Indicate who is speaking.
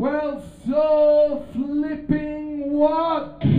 Speaker 1: Well, so flipping what?